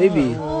Yeah, but...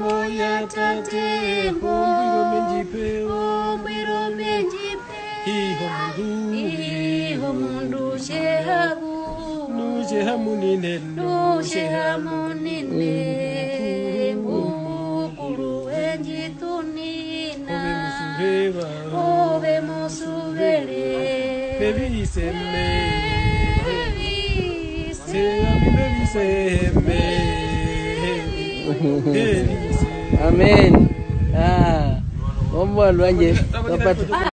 moyatate ombwiro menjipe ombwiro menjipe iho mundu iho mundu Amén. Ah, vamos a lo baño.